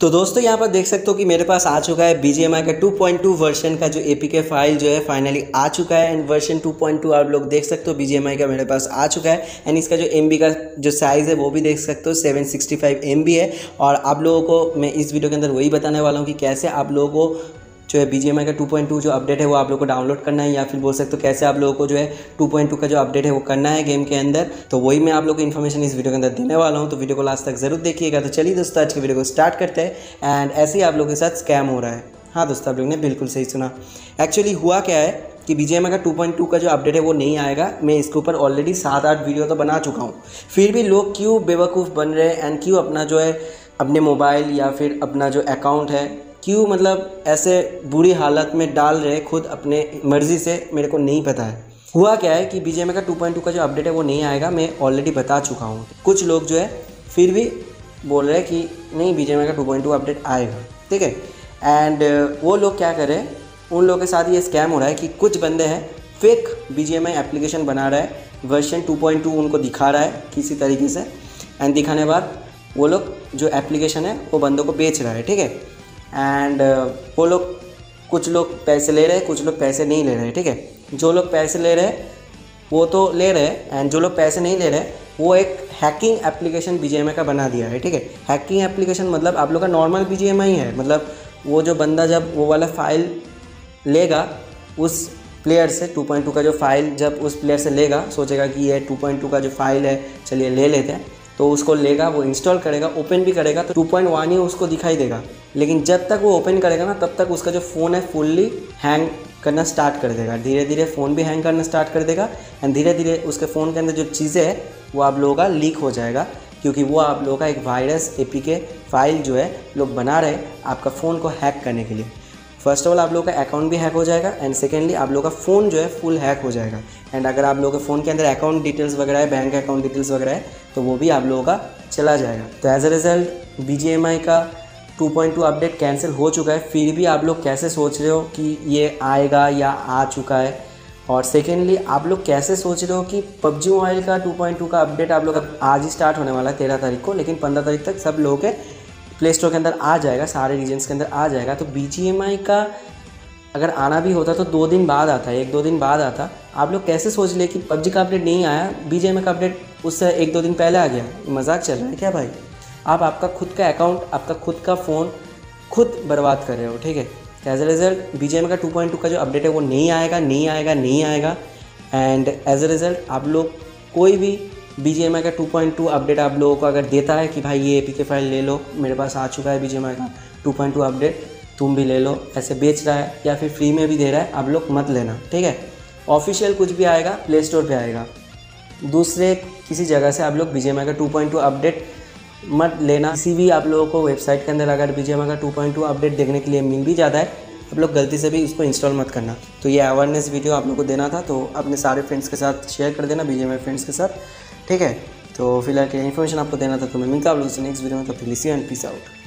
तो दोस्तों, यहाँ पर देख सकते हो कि मेरे पास आ चुका है BGMI का 2.2 वर्जन का जो ए फ़ाइल जो है फाइनली आ चुका है एंड वर्जन 2.2 आप लोग देख सकते हो BGMI का मेरे पास आ चुका है एंड इसका जो एमबी का जो साइज़ है वो भी देख सकते हो 765 सिक्सटी है और आप लोगों को मैं इस वीडियो के अंदर वही बताने वाला हूँ कि कैसे आप लोगों को जो है बी का 2.2 जो अपडेट है वो आप लोग को डाउनलोड करना है या फिर बोल सकते हो कैसे आप लोगों को जो है 2.2 का जो अपडेट है वो करना है गेम के अंदर। तो वही मैं आप लोग को इन्फॉर्मेशन इस वीडियो के अंदर देने वाला हूँ। तो वीडियो को लास्ट तक ज़रूर देखिएगा। तो चलिए दोस्तों, आज की वीडियो को स्टार्ट करते हैं। एंड ऐसे ही आप लोगों के साथ स्कैम हो रहा है। हाँ दोस्तों, आप लोग ने बिल्कुल सही सुना। एक्चुअली हुआ क्या है कि बीजीएमआई का 2.2 का जो अपडेट है वो नहीं आएगा। मैं इसके ऊपर ऑलरेडी सात आठ वीडियो तो बना चुका हूँ। फिर भी लोग क्यों बेवकूफ़ बन रहे हैं? एंड क्यों अपना जो है, अपने मोबाइल या फिर अपना जो अकाउंट है क्यों मतलब ऐसे बुरी हालत में डाल रहे खुद अपने मर्ज़ी से, मेरे को नहीं पता है। हुआ क्या है कि बी का 2.2 का जो अपडेट है वो नहीं आएगा, मैं ऑलरेडी बता चुका हूँ। कुछ लोग जो है फिर भी बोल रहे हैं कि नहीं बी का 2.2 अपडेट आएगा, ठीक है? एंड वो लोग क्या करें उन लोगों के साथ ये स्कैम हो रहा है कि कुछ बंदे हैं फेक बी एप्लीकेशन बना रहा है वर्जन 2.2 उनको दिखा रहा है किसी तरीके से। एंड दिखाने बाद वो लोग जो एप्लीकेशन है, वो बंदों को बेच रहा है, ठीक है? एंड uh, वो लोग कुछ लोग पैसे ले रहे हैं कुछ लोग पैसे नहीं ले रहे हैं ठीक है? जो लोग पैसे ले रहे हैं वो तो ले रहे हैं एंड जो लोग पैसे नहीं ले रहे वो एक हैकिंग एप्लीकेशन बी का बना दिया है ठीक है? हैकिंग एप्लीकेशन मतलब आप लोग का नॉर्मल बीजेएमए ही है मतलब वो जो बंदा जब वो वाला फ़ाइल लेगा उस प्लेयर से 2.2 का जो फ़ाइल जब उस प्लेयर से लेगा सोचेगा कि ये 2.2 का जो फ़ाइल है चलिए ले लेते हैं तो उसको लेगा वो इंस्टॉल करेगा ओपन भी करेगा तो 2.1 ही उसको दिखाई देगा। लेकिन जब तक वो ओपन करेगा ना, तब तक उसका जो फ़ोन है फुल्ली हैंग करना स्टार्ट कर देगा। धीरे धीरे फ़ोन भी हैंग करना स्टार्ट कर देगा एंड धीरे धीरे उसके फ़ोन के अंदर जो चीज़ें हैं, वो आप लोगों का लीक हो जाएगा क्योंकि वो आप लोगों का एक वायरस ए के फ़ाइल जो है, लोग बना रहे आपका फ़ोन को हैक करने के लिए। फ़र्स्ट ऑफ़ ऑल आप लोगों का अकाउंट भी हैक हो जाएगा एंड सेकेंडली आप लोगों का फ़ोन जो है फुल हैक हो जाएगा। एंड अगर आप लोगों के फ़ोन के अंदर अकाउंट डिटेल्स वगैरह है बैंक अकाउंट डिटेल्स वगैरह है तो वो भी आप लोगों का चला जाएगा। तो एज अ रिज़ल्ट BGMI का 2.2 अपडेट कैंसिल हो चुका है। फिर भी आप लोग कैसे सोच रहे हो कि ये आएगा या आ चुका है? और सेकेंडली आप लोग कैसे सोच रहे हो कि पबजी मोबाइल का 2.2 का अपडेट आप लोग आज ही स्टार्ट होने वाला है तेरह तारीख को, लेकिन पंद्रह तारीख तक सब लोगों के प्ले स्टोर के अंदर आ जाएगा, सारे रीजन्स के अंदर आ जाएगा। तो BGMI का अगर आना भी होता तो दो दिन बाद आता, एक दो दिन बाद आता। आप लोग कैसे सोच ले कि पबजी का अपडेट नहीं आया? BGMI का अपडेट उससे एक दो दिन पहले आ गया। मज़ाक चल रहा है क्या भाई? आप आपका खुद का अकाउंट आपका खुद का फ़ोन खुद बर्बाद कर रहे हो, ठीक है? एज अ रिज़ल्ट बी का टू का जो अपडेट है वो नहीं आएगा नहीं आएगा नहीं आएगा। एंड एज अ रिज़ल्ट आप लोग कोई भी बी जे एम आई का टू पॉइंट टू अपडेट आप लोगों को अगर देता है कि भाई ये ए पी के फ़ाइल ले लो, मेरे पास आ चुका है बी जे एम आई का टू पॉइंट टू अपडेट तुम भी ले लो, ऐसे बेच रहा है या फिर फ्री में भी दे रहा है, आप लोग मत लेना, ठीक है? ऑफिशियल कुछ भी आएगा प्ले स्टोर पर आएगा। दूसरे किसी जगह से आप लोग बी जे एम आई का टू पॉइंट टू अपडेट मत लेना। किसी भी आप लोगों को वेबसाइट के अंदर अगर बी का टू पॉइंट टू अपडेट देखने के लिए मिल भी जाता है, आप लोग गलती से भी इसको इंस्टॉल मत करना। तो ये अवेयरनेस वीडियो आप लोग को देना था तो अपने सारे फ्रेंड्स के साथ शेयर कर देना बी फ्रेंड्स के साथ। ठीक है? तो फ़िलहाल के इन्फॉर्मेशन आपको देना था तो मैं मिलता आप लोगों से नेक्स्ट वीडियो में तो फिर एंड पीस आउट